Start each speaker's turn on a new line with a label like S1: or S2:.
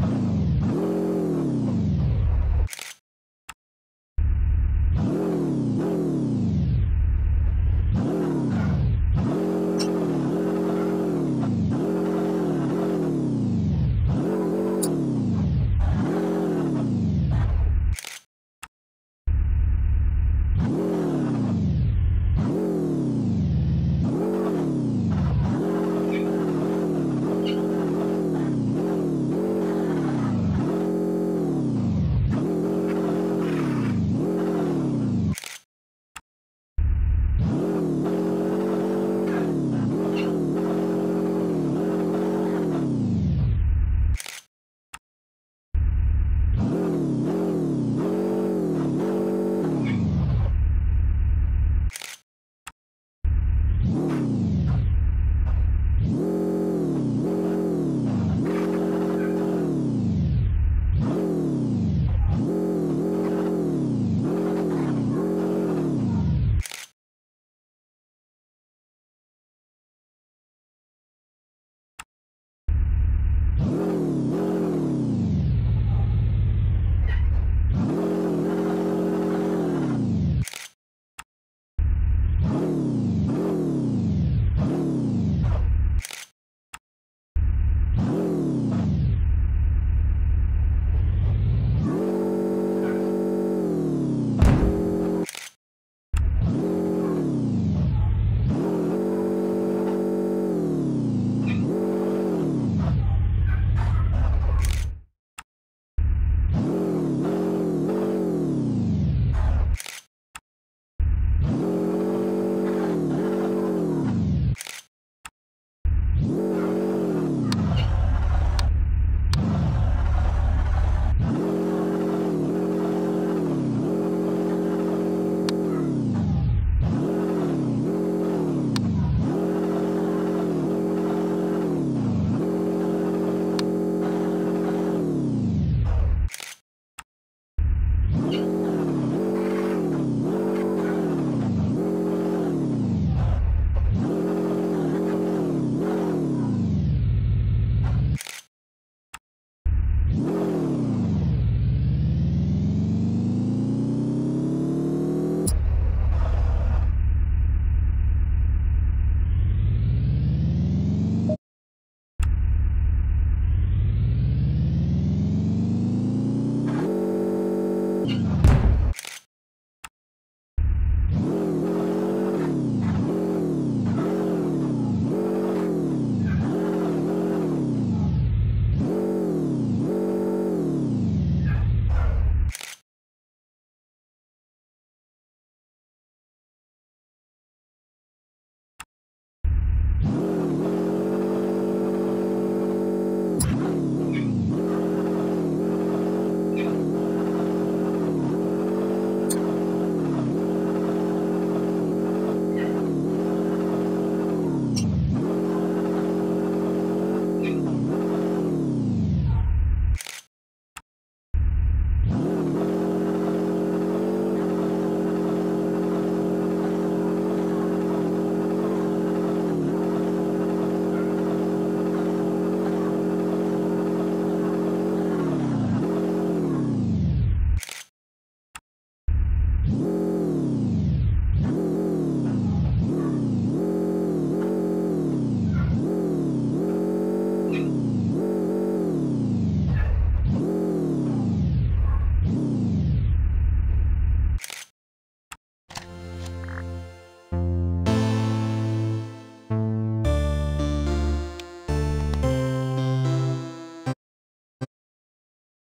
S1: you